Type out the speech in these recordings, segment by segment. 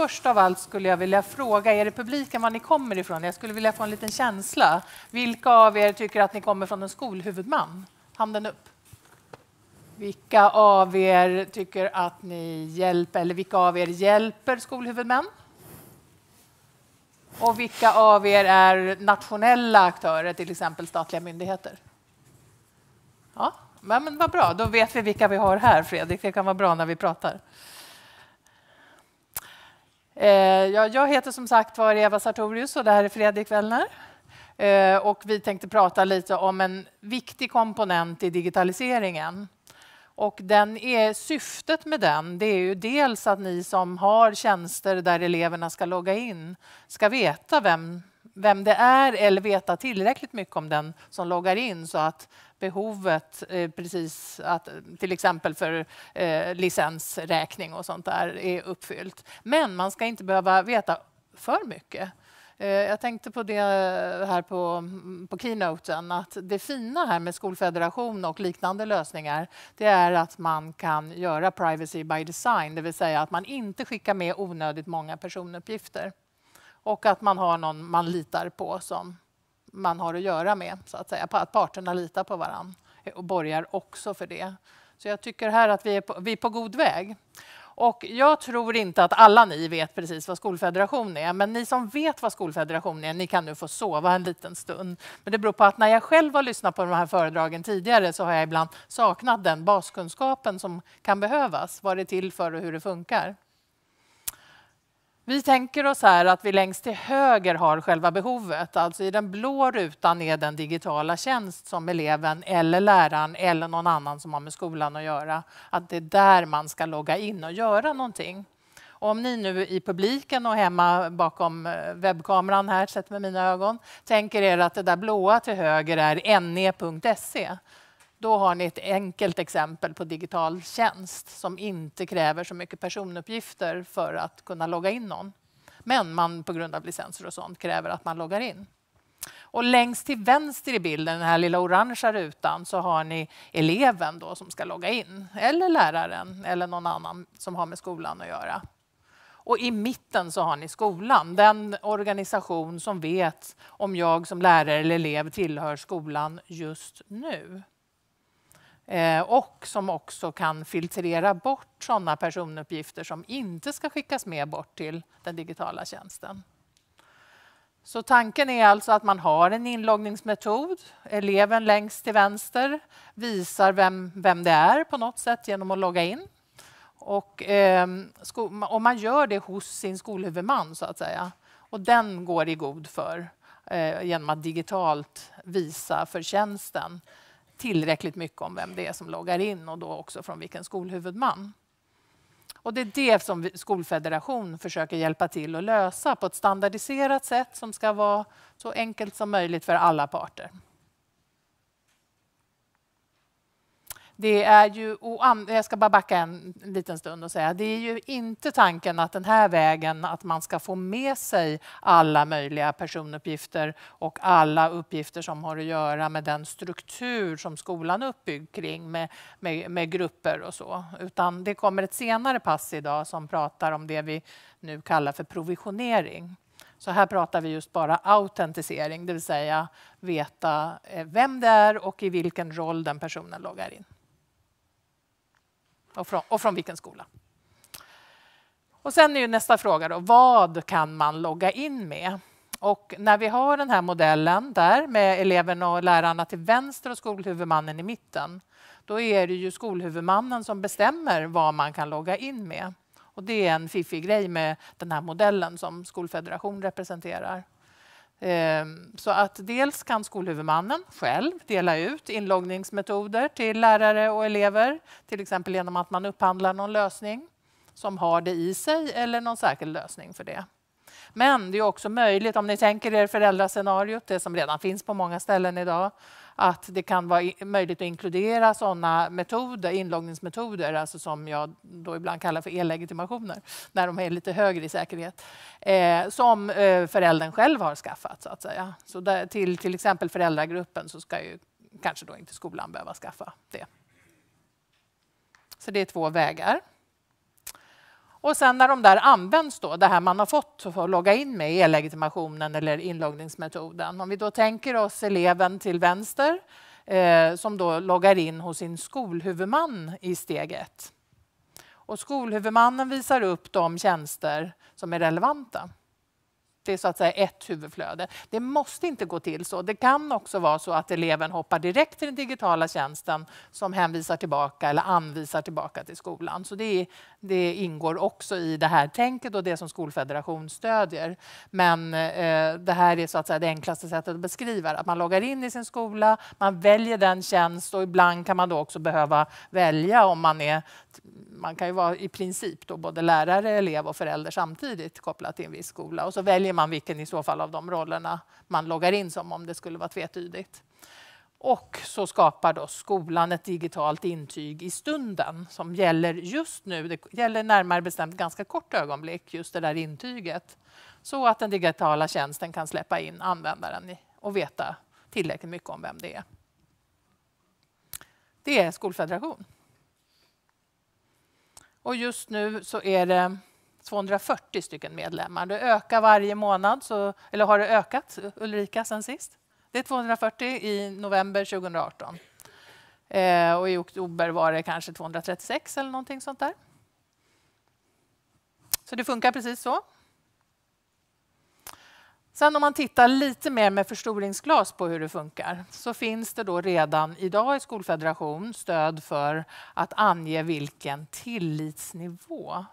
först av allt skulle jag vilja fråga er i publiken var ni kommer ifrån. Jag skulle vilja få en liten känsla. Vilka av er tycker att ni kommer från en skolhuvudman? Handen upp. Vilka av er tycker att ni hjälper, eller vilka av er hjälper skolhuvudmän? Och vilka av er är nationella aktörer, till exempel statliga myndigheter? Ja, men vad bra, då vet vi vilka vi har här, Fredrik. Det kan vara bra när vi pratar. Eh, jag heter som sagt var Eva Sartorius och det här är Fredrik Wellner. Eh, och vi tänkte prata lite om en viktig komponent i digitaliseringen. Och den är, syftet med den det är ju dels att ni som har tjänster där eleverna ska logga in ska veta vem, vem det är eller veta tillräckligt mycket om den som loggar in så att behovet, eh, precis att, till exempel för eh, licensräkning och sånt där, är uppfyllt. Men man ska inte behöva veta för mycket. Eh, jag tänkte på det här på, mm, på keynoten, att det fina här med skolfederation och liknande lösningar, det är att man kan göra privacy by design, det vill säga att man inte skickar med onödigt många personuppgifter. Och att man har någon man litar på som man har att göra med, så att säga. Att parterna litar på varandra och borgar också för det. Så jag tycker här att vi är på, vi är på god väg. Och jag tror inte att alla ni vet precis vad skolfederation är, men ni som vet vad skolfederation är, ni kan nu få sova en liten stund. Men det beror på att när jag själv har lyssnat på de här föredragen tidigare så har jag ibland saknat den baskunskapen som kan behövas, vad det är till för och hur det funkar. Vi tänker oss här att vi längst till höger har själva behovet. Alltså i den blå rutan är den digitala tjänst som eleven eller läraren eller någon annan som har med skolan att göra. Att det är där man ska logga in och göra någonting. Om ni nu i publiken och hemma bakom eh, webbkameran här, sett med mina ögon, tänker er att det där blåa till höger är ne.se då har ni ett enkelt exempel på digital tjänst som inte kräver så mycket personuppgifter för att kunna logga in någon. Men man på grund av licenser och sånt kräver att man loggar in. Och längst till vänster i bilden, den här lilla orangea rutan, så har ni eleven då som ska logga in. Eller läraren eller någon annan som har med skolan att göra. Och i mitten så har ni skolan, den organisation som vet om jag som lärare eller elev tillhör skolan just nu. Eh, och som också kan filtrera bort sådana personuppgifter som inte ska skickas med bort till den digitala tjänsten. Så tanken är alltså att man har en inloggningsmetod. Eleven längst till vänster visar vem, vem det är på något sätt genom att logga in. Och, eh, och man gör det hos sin skolhuvudman, så att säga. Och den går i god för eh, genom att digitalt visa för tjänsten tillräckligt mycket om vem det är som loggar in och då också från vilken skolhuvudman. Och det är det som Skolfederation försöker hjälpa till att lösa på ett standardiserat sätt som ska vara så enkelt som möjligt för alla parter. Det är ju, jag ska bara backa en liten stund och säga det är ju inte tanken att den här vägen att man ska få med sig alla möjliga personuppgifter och alla uppgifter som har att göra med den struktur som skolan är uppbyggd kring med, med, med grupper och så. Utan det kommer ett senare pass idag som pratar om det vi nu kallar för provisionering. Så här pratar vi just bara autentisering, det vill säga veta eh, vem det är och i vilken roll den personen loggar in och från, och från vilken skola. Och sen är ju nästa fråga då, vad kan man logga in med? Och när vi har den här modellen där med eleverna och lärarna till vänster och skolhuvudmannen i mitten, då är det ju skolhuvudmannen som bestämmer vad man kan logga in med. Och det är en fiffig grej med den här modellen som Skolfederation representerar. Ehm, så att dels kan skolhuvudmannen själv dela ut inloggningsmetoder till lärare och elever, till exempel genom att man upphandlar någon lösning som har det i sig eller någon särskild lösning för det. Men det är också möjligt, om ni tänker er föräldrascenariot, det som redan finns på många ställen idag, att det kan vara möjligt att inkludera sådana metoder, inloggningsmetoder, alltså som jag då ibland kallar för e-legitimationer, när de är lite högre i säkerhet, eh, som eh, föräldern själv har skaffat. Så att säga. Så där, till till exempel föräldragruppen så ska ju kanske då inte skolan behöva skaffa det. Så det är två vägar. Och sen när de där används, då, det här man har fått för att logga in med e-legitimationen eller inloggningsmetoden. Om vi då tänker oss eleven till vänster eh, som då loggar in hos sin skolhuvudman i steg ett. Och skolhuvudmannen visar upp de tjänster som är relevanta. Det är så att säga ett huvudflöde. Det måste inte gå till så. Det kan också vara så att eleven hoppar direkt till den digitala tjänsten som hänvisar tillbaka eller anvisar tillbaka till skolan. Så det, det ingår också i det här tänket och det som Skolfederation stödjer. Men eh, det här är så att säga det enklaste sättet att beskriva det. Att man loggar in i sin skola, man väljer den tjänst och ibland kan man då också behöva välja om man är man kan ju vara i princip då både lärare, elev och förälder samtidigt kopplat till en viss skola. Och så väljer man vilken i så fall av de rollerna man loggar in som om det skulle vara tvetydigt. Och så skapar då skolan ett digitalt intyg i stunden som gäller just nu. Det gäller närmare bestämt ganska kort ögonblick, just det där intyget. Så att den digitala tjänsten kan släppa in användaren och veta tillräckligt mycket om vem det är. Det är Skolfederation. Och just nu så är det 240 stycken medlemmar. Det ökar varje månad, så, eller har det ökat Ulrika sen sist? Det är 240 i november 2018. Eh, och i oktober var det kanske 236 eller någonting sånt där. Så det funkar precis så. Sen om man tittar lite mer med förstoringsglas på hur det funkar så finns det då redan idag i Skolfederation stöd för att ange vilken tillitsnivå.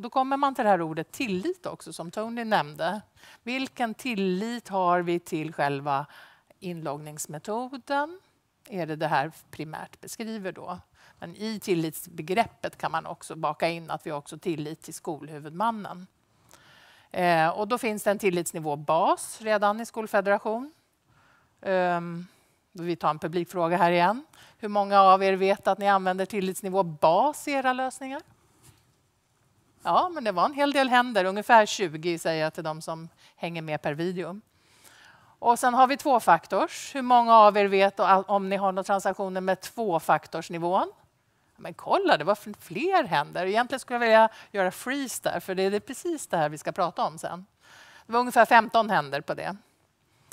Då kommer man till det här ordet tillit också som Tony nämnde. Vilken tillit har vi till själva inloggningsmetoden? Är det det här primärt beskriver då? Men i tillitsbegreppet kan man också baka in att vi också tillit till skolhuvudmannen. Eh, och då finns det en tillitsnivå bas redan i Skolfederation. Um, vi tar en publikfråga här igen. Hur många av er vet att ni använder tillitsnivå bas i era lösningar? Ja, men det var en hel del händer, ungefär 20 säger jag till de som hänger med per video. Och sen har vi tvåfaktors. Hur många av er vet om ni har några transaktioner med tvåfaktorsnivån? Men kolla, det var fler händer. Egentligen skulle jag vilja göra freeze där, för det är precis det här vi ska prata om sen. Det var ungefär 15 händer på det.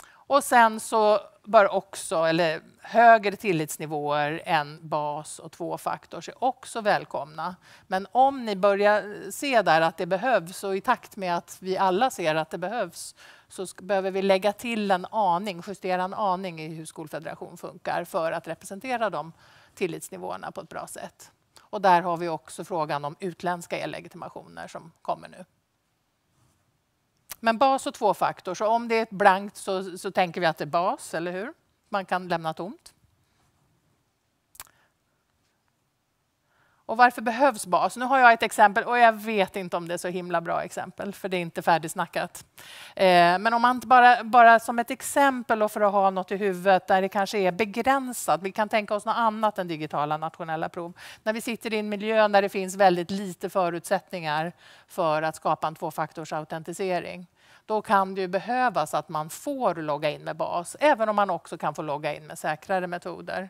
Och sen så bör också, eller högre tillitsnivåer än bas och tvåfaktors är också välkomna. Men om ni börjar se där att det behövs och i takt med att vi alla ser att det behövs så behöver vi lägga till en aning, justera en aning i hur Skolfederation funkar för att representera de tillitsnivåerna på ett bra sätt. Och där har vi också frågan om utländska e-legitimationer som kommer nu. Men bas och tvåfaktor, så om det är ett blankt så, så tänker vi att det är bas, eller hur? Man kan lämna tomt. Och varför behövs bas? Nu har jag ett exempel och jag vet inte om det är så himla bra exempel för det är inte färdigsnackat. Eh, men om man bara, bara som ett exempel och för att ha något i huvudet där det kanske är begränsat. Vi kan tänka oss något annat än digitala nationella prov. När vi sitter i en miljö där det finns väldigt lite förutsättningar för att skapa en tvåfaktorsautentisering. Då kan det behövas att man får logga in med bas, även om man också kan få logga in med säkrare metoder.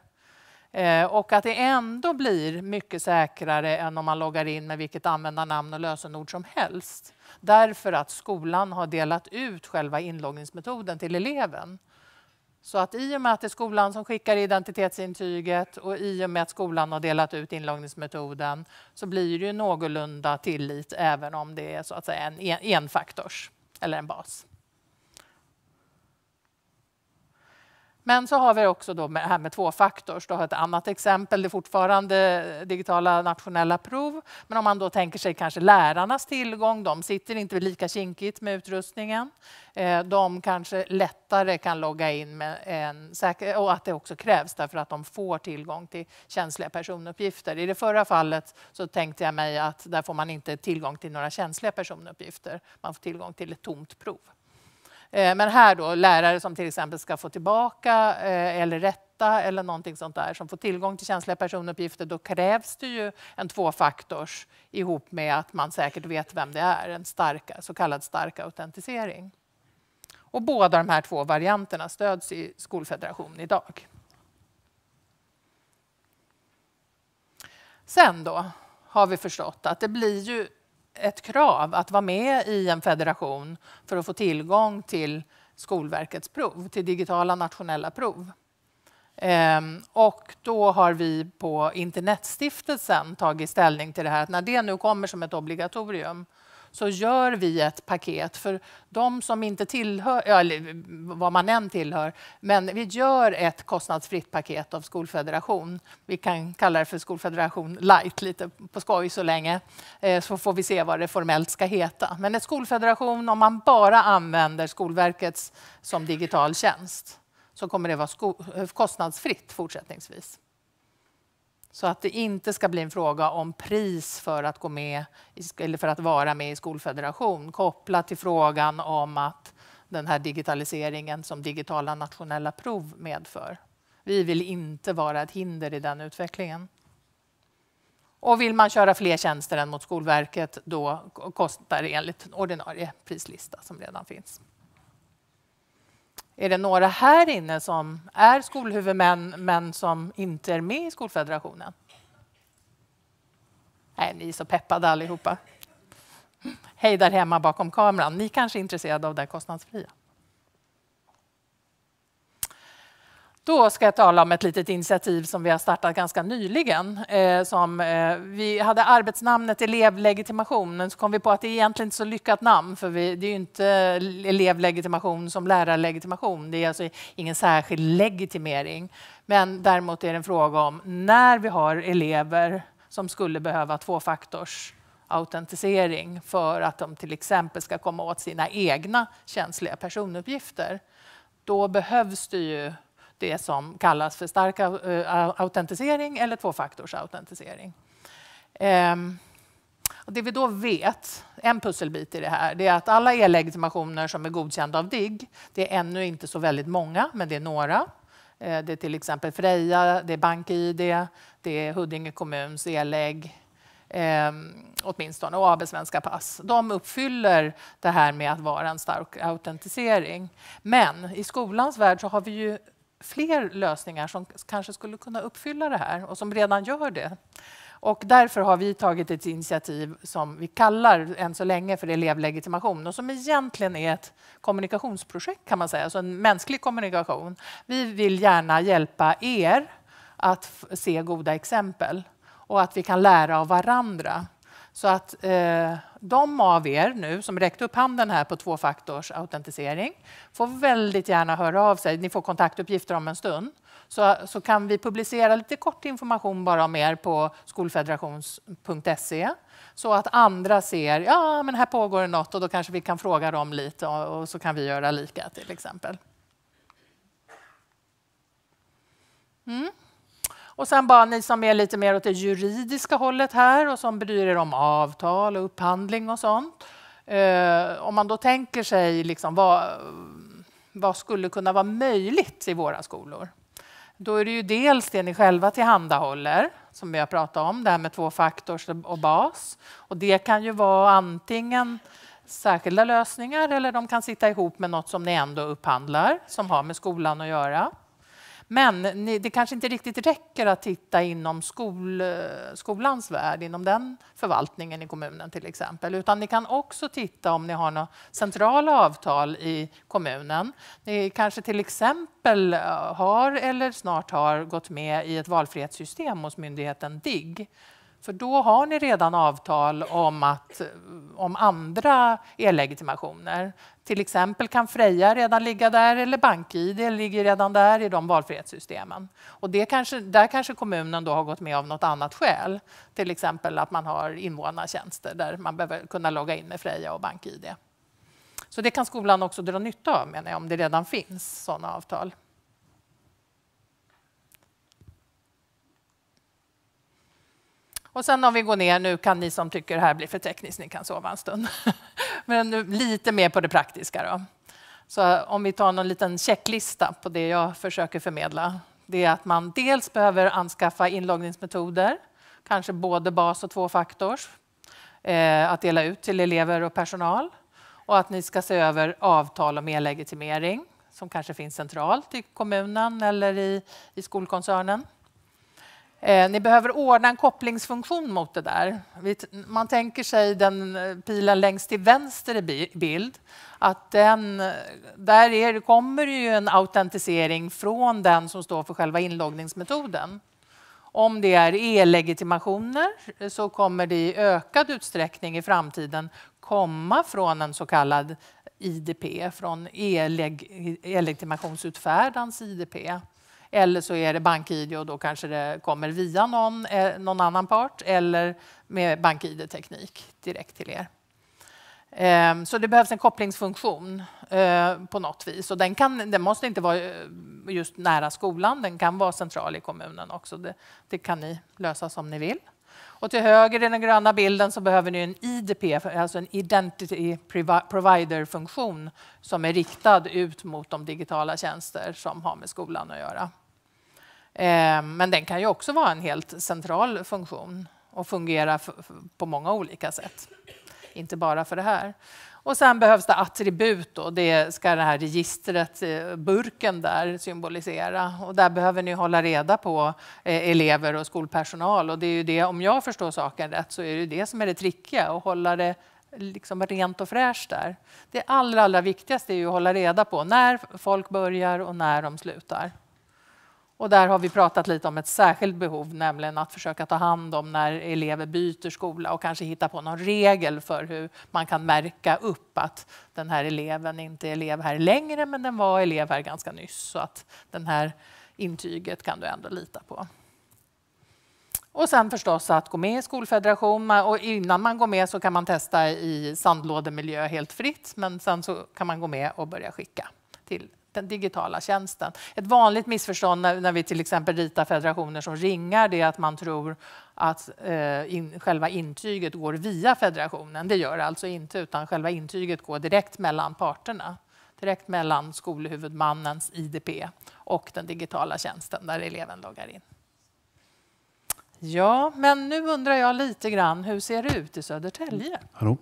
Eh, och att det ändå blir mycket säkrare än om man loggar in med vilket användarnamn och lösenord som helst. Därför att skolan har delat ut själva inloggningsmetoden till eleven. Så att i och med att det är skolan som skickar identitetsintyget och i och med att skolan har delat ut inloggningsmetoden så blir det ju någorlunda tillit även om det är så att säga en enfaktors eller en bas. Men så har vi också då med, här med tvåfaktors. Då har ett annat exempel. Det är fortfarande digitala nationella prov. Men om man då tänker sig kanske lärarnas tillgång. De sitter inte lika kinkigt med utrustningen. Eh, de kanske lättare kan logga in med en säker, och att det också krävs därför att de får tillgång till känsliga personuppgifter. I det förra fallet så tänkte jag mig att där får man inte tillgång till några känsliga personuppgifter. Man får tillgång till ett tomt prov. Eh, men här då, lärare som till exempel ska få tillbaka eh, eller rätta eller någonting sånt där som får tillgång till känsliga personuppgifter, då krävs det ju en tvåfaktors ihop med att man säkert vet vem det är, en starka, så kallad stark autentisering. Och båda de här två varianterna stöds i Skolfederationen idag. Sen då har vi förstått att det blir ju ett krav att vara med i en federation för att få tillgång till Skolverkets prov, till digitala nationella prov. Ehm, och då har vi på Internetstiftelsen tagit ställning till det här. När det nu kommer som ett obligatorium så gör vi ett paket för de som inte tillhör, eller vad man än tillhör, men vi gör ett kostnadsfritt paket av Skolfederation. Vi kan kalla det för Skolfederation light, lite på skoj så länge, eh, så får vi se vad det formellt ska heta. Men ett Skolfederation om man bara använder Skolverkets som digital tjänst så kommer det vara eh, kostnadsfritt fortsättningsvis. Så att det inte ska bli en fråga om pris för att, gå med, eller för att vara med i skolfederation kopplat till frågan om att den här digitaliseringen som digitala nationella prov medför. Vi vill inte vara ett hinder i den utvecklingen. Och vill man köra fler tjänster än mot Skolverket då kostar det enligt ordinarie prislista som redan finns. Är det några här inne som är skolhuvudmän men som inte är med i Skolfederationen? Nej, ni är så peppade allihopa. Hej där hemma bakom kameran. Ni kanske är intresserade av det kostnadsfria. Då ska jag tala om ett litet initiativ som vi har startat ganska nyligen. Eh, som, eh, vi hade arbetsnamnet elevlegitimation, men så kom vi på att det är egentligen inte så lyckat namn, för vi, det är ju inte elevlegitimation som lärarlegitimation. Det är alltså ingen särskild legitimering. Men däremot är det en fråga om när vi har elever som skulle behöva tvåfaktors autentisering för att de till exempel ska komma åt sina egna känsliga personuppgifter. Då behövs det ju det som kallas för stark eh, autentisering eller tvåfaktorsautentisering. Ehm, och det vi då vet, en pusselbit i det här, det är att alla e-legitimationer som är godkända av DIGG, det är ännu inte så väldigt många, men det är några. Eh, det är till exempel Freja, det är BankID, det är Huddinge kommuns e-lägg, eh, åtminstone, och AB Svenska Pass. De uppfyller det här med att vara en stark autentisering. Men i skolans värld så har vi ju fler lösningar som kanske skulle kunna uppfylla det här och som redan gör det. Och därför har vi tagit ett initiativ som vi kallar än så länge för elevlegitimation och som egentligen är ett kommunikationsprojekt kan man säga, alltså en mänsklig kommunikation. Vi vill gärna hjälpa er att se goda exempel och att vi kan lära av varandra. Så att eh, de av er nu som räckt upp handen här på tvåfaktors autentisering får väldigt gärna höra av sig. Ni får kontaktuppgifter om en stund. Så, så kan vi publicera lite kort information bara om er på skolfederations.se så att andra ser ja men här pågår det något och då kanske vi kan fråga dem lite och, och så kan vi göra lika till exempel. Mm. Och sen bara ni som är lite mer åt det juridiska hållet här och som bryr er om avtal och upphandling och sånt. Eh, om man då tänker sig liksom vad, vad skulle kunna vara möjligt i våra skolor? Då är det ju dels det ni själva tillhandahåller, som vi har pratat om, det här med tvåfaktors och bas. Och det kan ju vara antingen särskilda lösningar eller de kan sitta ihop med något som ni ändå upphandlar, som har med skolan att göra. Men det kanske inte riktigt räcker att titta inom skol, eh, skolans värld, inom den förvaltningen i kommunen till exempel, utan ni kan också titta om ni har några centrala avtal i kommunen. Ni kanske till exempel eh, har eller snart har gått med i ett valfrihetssystem hos myndigheten DIGG för då har ni redan avtal om, att, om andra e-legitimationer. Till exempel kan Freja redan ligga där eller BankID ligger redan där i de valfrihetssystemen. Och det kanske, där kanske kommunen då har gått med av något annat skäl. Till exempel att man har invånartjänster där man behöver kunna logga in med Freja och BankID. Så det kan skolan också dra nytta av menar jag, om det redan finns sådana avtal. Och sen om vi går ner, nu kan ni som tycker det här blir för tekniskt, ni kan sova en stund. Men nu, lite mer på det praktiska då. Så om vi tar någon liten checklista på det jag försöker förmedla. Det är att man dels behöver anskaffa inloggningsmetoder, kanske både bas och tvåfaktors, eh, att dela ut till elever och personal. Och att ni ska se över avtal om e-legitimering som kanske finns centralt i kommunen eller i, i skolkoncernen. Eh, ni behöver ordna en kopplingsfunktion mot det där. Man tänker sig den eh, pilen längst till vänster i bild. Att den, eh, där är, kommer ju en autentisering från den som står för själva inloggningsmetoden. Om det är e-legitimationer eh, så kommer det i ökad utsträckning i framtiden komma från en så kallad IDP, från e-legitimationsutfärdarens IDP. Eller så är det BankID och då kanske det kommer via någon, eh, någon annan part eller med BankID-teknik direkt till er. Ehm, så det behövs en kopplingsfunktion eh, på något vis. Och den, kan, den måste inte vara eh, just nära skolan, den kan vara central i kommunen också. Det, det kan ni lösa som ni vill. Och till höger i den gröna bilden så behöver ni en IDP, alltså en Identity Provider-funktion som är riktad ut mot de digitala tjänster som har med skolan att göra. Eh, men den kan ju också vara en helt central funktion och fungera på många olika sätt. Inte bara för det här. Och sen behövs det attribut. Då. Det ska det här registret, eh, burken där, symbolisera. Och där behöver ni hålla reda på eh, elever och skolpersonal. Och det är ju det, om jag förstår saken rätt, så är det det som är det trickiga, att hålla det liksom rent och fräscht där. Det allra, allra viktigaste är ju att hålla reda på när folk börjar och när de slutar. Och där har vi pratat lite om ett särskilt behov, nämligen att försöka ta hand om när elever byter skola och kanske hitta på någon regel för hur man kan märka upp att den här eleven inte är elev här längre, men den var elev här ganska nyss. Så att den här intyget kan du ändå lita på. Och sen förstås att gå med i skolfederation. Och innan man går med så kan man testa i sandlådemiljö helt fritt, men sen så kan man gå med och börja skicka till den digitala tjänsten. Ett vanligt missförstånd när, när vi till exempel ritar federationer som ringar det är att man tror att eh, in, själva intyget går via federationen. Det gör det alltså inte, utan själva intyget går direkt mellan parterna. Direkt mellan skolhuvudmannens IDP och den digitala tjänsten där eleven loggar in. Ja, men nu undrar jag lite grann, hur ser det ut i Södertälje? Hallå?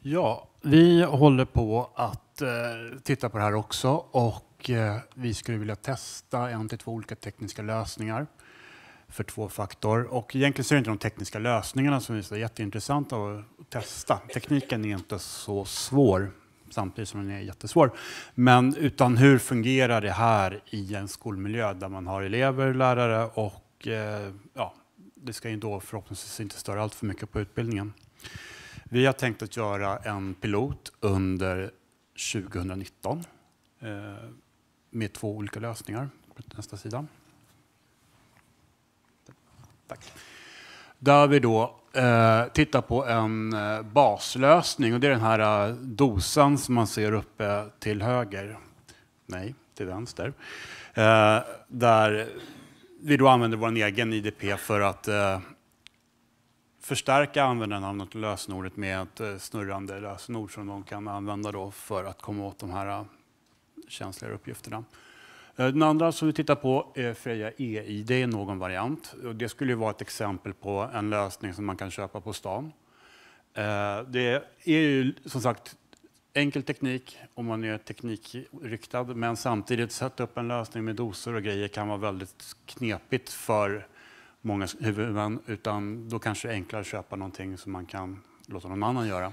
Ja, vi håller på att Eh, titta på det här också och eh, vi skulle vilja testa en till två olika tekniska lösningar för två faktor. Och egentligen så är det inte de tekniska lösningarna som är jätteintressanta att testa. Tekniken är inte så svår samtidigt som den är jättesvår. Men utan hur fungerar det här i en skolmiljö där man har elever, lärare och eh, ja, det ska ju då förhoppningsvis inte störa allt för mycket på utbildningen. Vi har tänkt att göra en pilot under 2019 eh, med två olika lösningar. Nästa sida. Tack. Där vi då eh, tittar på en eh, baslösning och det är den här eh, dosan som man ser uppe till höger. Nej, till vänster. Eh, där vi då använder vår egen IDP för att eh, förstärka användarnamnet och lösenordet med ett eh, snurrande lösenord som de kan använda då för att komma åt de här eh, känsliga uppgifterna. Eh, den andra som vi tittar på är Freja EID i någon variant. Det skulle vara ett exempel på en lösning som man kan köpa på stan. Det är ju som sagt enkel teknik om man är teknikriktad, men samtidigt sätta upp en lösning med doser och grejer kan vara väldigt knepigt för många huvudmän, utan då kanske det är enklare att köpa någonting som man kan låta någon annan göra.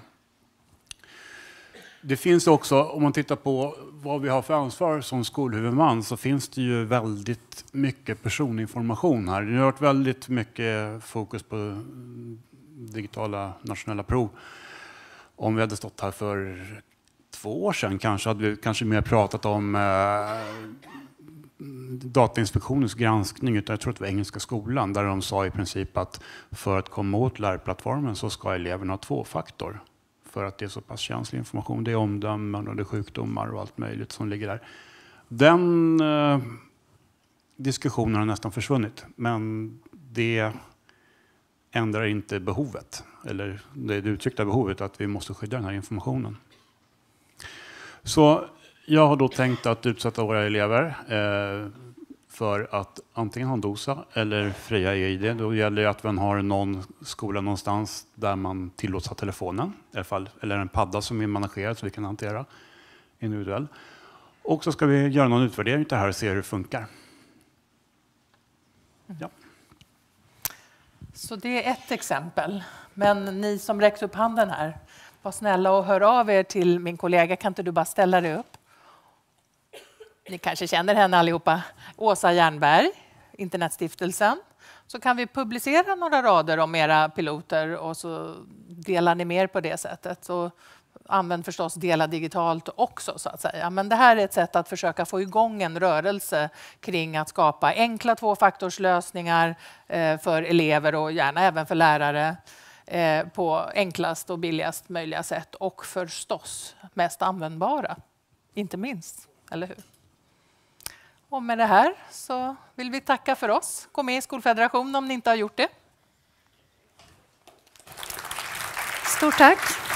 Det finns också, om man tittar på vad vi har för ansvar som skolhuvudman, så finns det ju väldigt mycket personinformation här. Det har varit väldigt mycket fokus på digitala nationella prov. Om vi hade stått här för två år sedan kanske hade vi kanske mer pratat om eh, Datainspektionens granskning, utan jag tror att det var Engelska skolan, där de sa i princip att för att komma åt lärplattformen så ska eleverna ha tvåfaktor. För att det är så pass känslig information. Det är omdömen och det är sjukdomar och allt möjligt som ligger där. Den eh, diskussionen har nästan försvunnit, men det ändrar inte behovet, eller det uttryckta behovet att vi måste skydda den här informationen. Så jag har då tänkt att utsätta våra elever eh, för att antingen ha en DOSA eller fria EID. Då gäller det att man har någon skola någonstans där man tillåts ha telefonen, i alla fall, eller en padda som är managerad så vi kan hantera individuell. Och så ska vi göra någon utvärdering av det här och se hur det funkar. Ja. Så det är ett exempel. Men ni som räckt upp handen här, var snälla och hör av er till min kollega. Kan inte du bara ställa dig upp? Ni kanske känner henne allihopa. Åsa Jernberg, Internetstiftelsen. Så kan vi publicera några rader om era piloter och så delar ni mer på det sättet. Och använd förstås Dela digitalt också, så att säga. Men det här är ett sätt att försöka få igång en rörelse kring att skapa enkla tvåfaktorslösningar eh, för elever och gärna även för lärare eh, på enklast och billigast möjliga sätt och förstås mest användbara, inte minst. Eller hur? Och med det här så vill vi tacka för oss. Gå med i Skolfederation om ni inte har gjort det. Stort tack.